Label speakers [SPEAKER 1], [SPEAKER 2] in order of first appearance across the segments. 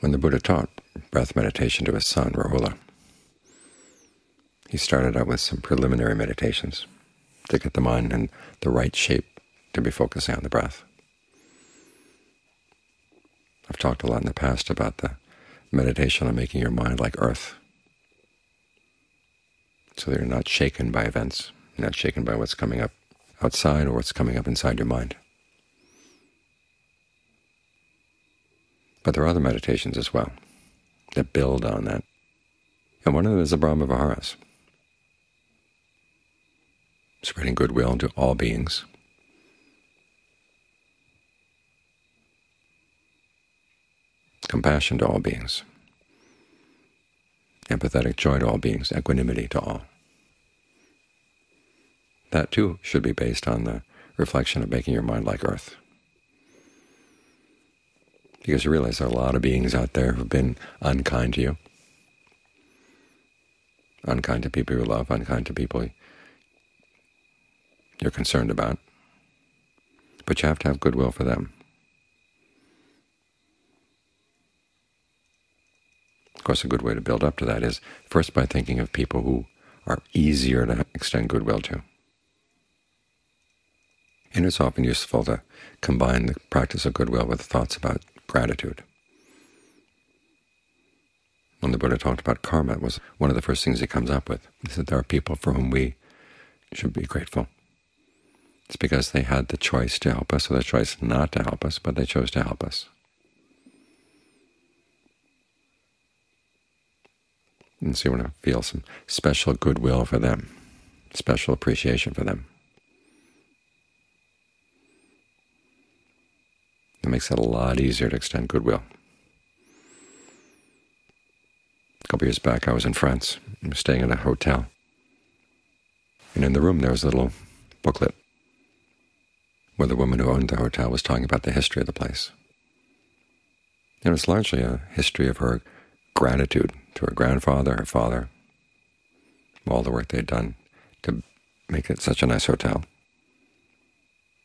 [SPEAKER 1] When the Buddha taught breath meditation to his son, Rahula, he started out with some preliminary meditations to get the mind in the right shape to be focusing on the breath. I've talked a lot in the past about the meditation on making your mind like earth, so that you're not shaken by events, not shaken by what's coming up outside or what's coming up inside your mind. But there are other meditations as well that build on that. And one of them is the Brahma Viharas, spreading goodwill to all beings. Compassion to all beings, empathetic joy to all beings, equanimity to all. That too should be based on the reflection of making your mind like earth. Because you realize there are a lot of beings out there who've been unkind to you, unkind to people you love, unkind to people you're concerned about. But you have to have goodwill for them. Of course, a good way to build up to that is first by thinking of people who are easier to extend goodwill to. And it's often useful to combine the practice of goodwill with thoughts about gratitude. When the Buddha talked about karma, it was one of the first things he comes up with. He said there are people for whom we should be grateful. It's because they had the choice to help us or the choice not to help us, but they chose to help us. And so you want to feel some special goodwill for them, special appreciation for them. Makes it a lot easier to extend goodwill. A couple years back I was in France. I was staying in a hotel. And in the room there was a little booklet where the woman who owned the hotel was talking about the history of the place. And it was largely a history of her gratitude to her grandfather, her father, all the work they'd done to make it such a nice hotel.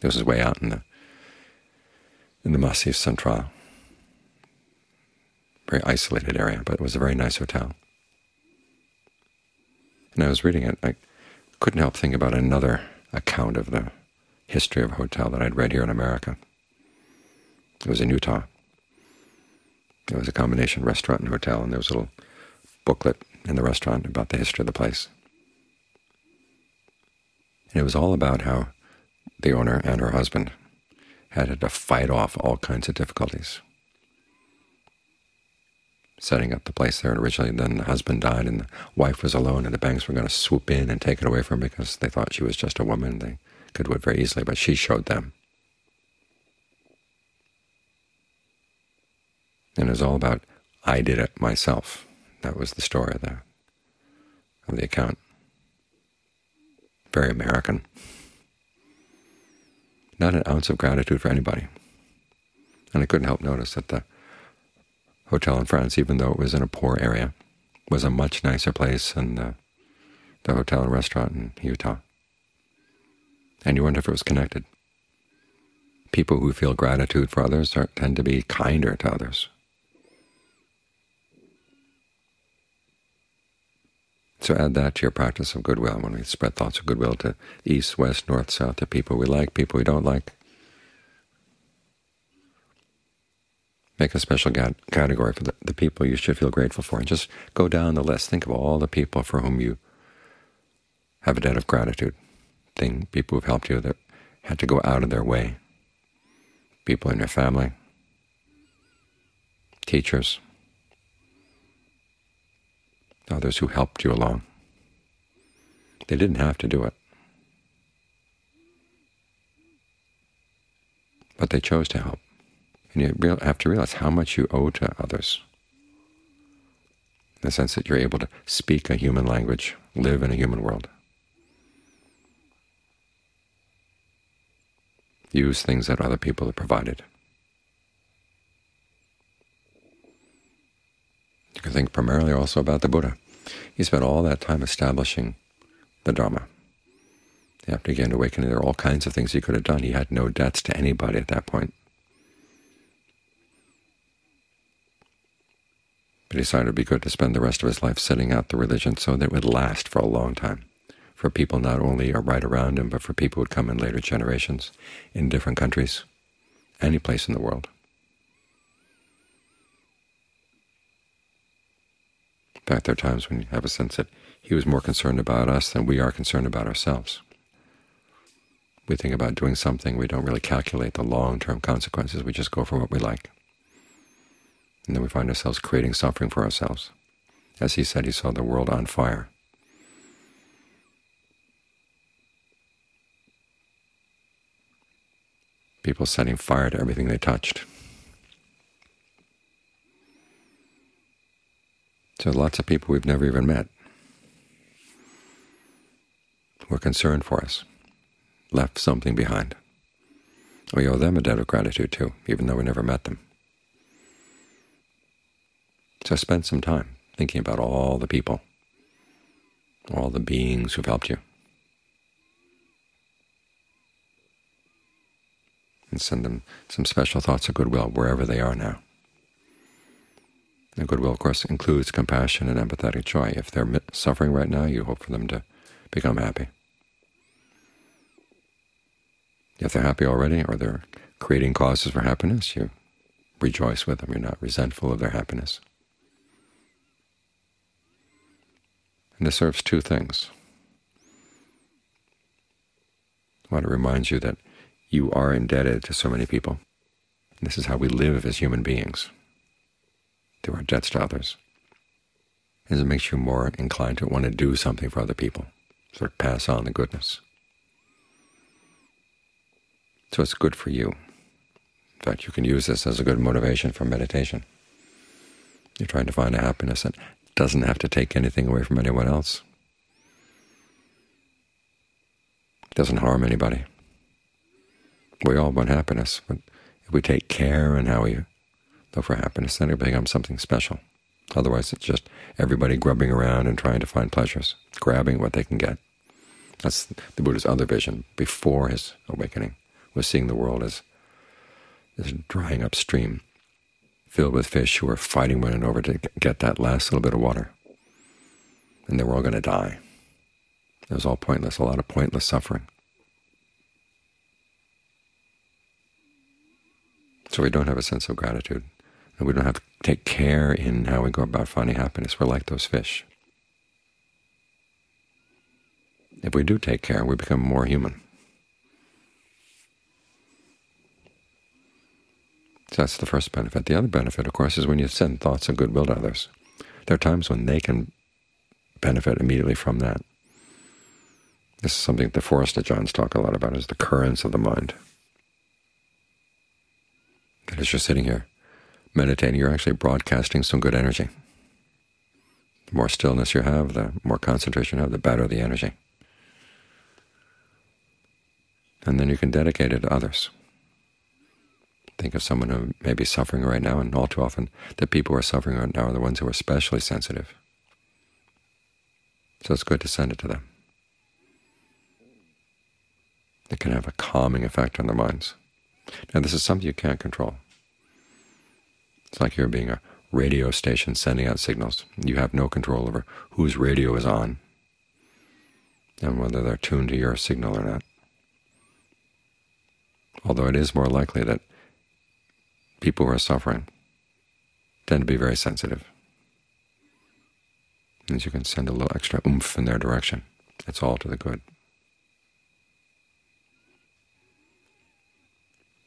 [SPEAKER 1] This was way out in the in the Massif Central. Very isolated area, but it was a very nice hotel. And I was reading it, I couldn't help thinking about another account of the history of a hotel that I'd read here in America. It was in Utah. It was a combination restaurant and hotel, and there was a little booklet in the restaurant about the history of the place. And it was all about how the owner and her husband had to fight off all kinds of difficulties. Setting up the place there originally, then the husband died and the wife was alone, and the banks were going to swoop in and take it away from her because they thought she was just a woman. They could do it very easily, but she showed them. And it was all about, I did it myself. That was the story of the, of the account. Very American not an ounce of gratitude for anybody. And I couldn't help notice that the hotel in France, even though it was in a poor area, was a much nicer place than the, the hotel and restaurant in Utah. And you wonder if it was connected. People who feel gratitude for others are, tend to be kinder to others. So add that to your practice of goodwill. When we spread thoughts of goodwill to east, west, north, south, to people we like, people we don't like. Make a special category for the, people you should feel grateful for, and just go down the list. Think of all the people for whom you have a debt of gratitude, thing people who've helped you that had to go out of their way, people in your family, teachers, others who helped you along. They didn't have to do it. But they chose to help. And you have to realize how much you owe to others, in the sense that you're able to speak a human language, live in a human world. Use things that other people have provided. You can think primarily also about the Buddha. He spent all that time establishing the Dharma. After he began awakening, there were all kinds of things he could have done. He had no debts to anybody at that point. But He decided it would be good to spend the rest of his life setting out the religion so that it would last for a long time, for people not only right around him, but for people who would come in later generations in different countries, any place in the world. In fact, there are times when you have a sense that he was more concerned about us than we are concerned about ourselves. We think about doing something, we don't really calculate the long-term consequences, we just go for what we like. And then we find ourselves creating suffering for ourselves. As he said, he saw the world on fire. People setting fire to everything they touched. So lots of people we've never even met were concerned for us, left something behind. We owe them a debt of gratitude, too, even though we never met them. So I spent some time thinking about all the people, all the beings who've helped you, and send them some special thoughts of goodwill wherever they are now. And goodwill, of course, includes compassion and empathetic joy. If they're suffering right now, you hope for them to become happy. If they're happy already, or they're creating causes for happiness, you rejoice with them. You're not resentful of their happiness. And this serves two things. One, it reminds you that you are indebted to so many people. This is how we live as human beings, through our debts to others. And it makes you more inclined to want to do something for other people, sort of pass on the goodness. So it's good for you. In fact, you can use this as a good motivation for meditation. You're trying to find a happiness that doesn't have to take anything away from anyone else. It doesn't harm anybody. We all want happiness, but if we take care in how we look for happiness, then it becomes something special. Otherwise, it's just everybody grubbing around and trying to find pleasures, grabbing what they can get. That's the Buddha's other vision before his awakening, was seeing the world as, as drying up stream filled with fish who were fighting one another to get that last little bit of water. And they were all going to die. It was all pointless, a lot of pointless suffering. So we don't have a sense of gratitude, and we don't have to take care in how we go about finding happiness. We're like those fish. If we do take care, we become more human. So that's the first benefit. The other benefit, of course, is when you send thoughts of goodwill to others. There are times when they can benefit immediately from that. This is something the Forest Ajaans talk a lot about, is the currents of the mind. That as you're sitting here meditating, you're actually broadcasting some good energy. The more stillness you have, the more concentration you have, the better the energy. And then you can dedicate it to others. Think of someone who may be suffering right now, and all too often the people who are suffering right now are the ones who are especially sensitive. So it's good to send it to them. It can have a calming effect on their minds. Now this is something you can't control. It's like you're being a radio station sending out signals. You have no control over whose radio is on and whether they're tuned to your signal or not. Although it is more likely that people who are suffering tend to be very sensitive. And you can send a little extra oomph in their direction. It's all to the good.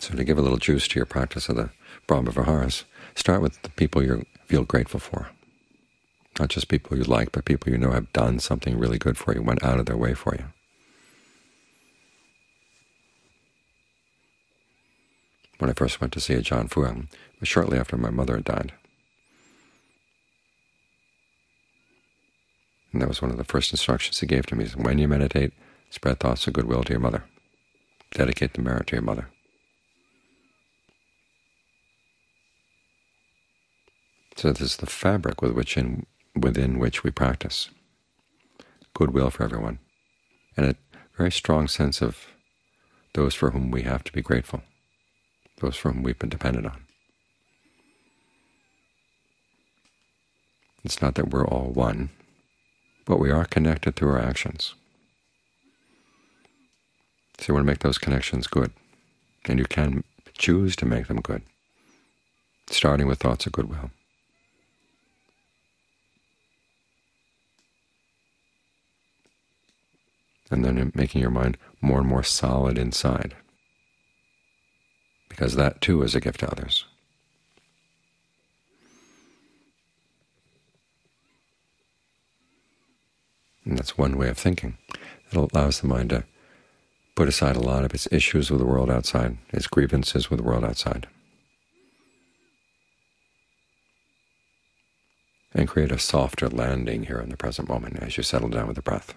[SPEAKER 1] So to give a little juice to your practice of the Brahma Viharas, start with the people you feel grateful for. Not just people you like, but people you know have done something really good for you, went out of their way for you. when I first went to see Ajaan Fuang, um, was shortly after my mother had died. And that was one of the first instructions he gave to me. When you meditate, spread thoughts of goodwill to your mother. Dedicate the merit to your mother. So this is the fabric with which in, within which we practice. Goodwill for everyone, and a very strong sense of those for whom we have to be grateful those for whom we've been dependent on. It's not that we're all one, but we are connected through our actions. So you want to make those connections good, and you can choose to make them good, starting with thoughts of goodwill. And then making your mind more and more solid inside, because that too is a gift to others. And that's one way of thinking. It allows the mind to put aside a lot of its issues with the world outside, its grievances with the world outside, and create a softer landing here in the present moment as you settle down with the breath.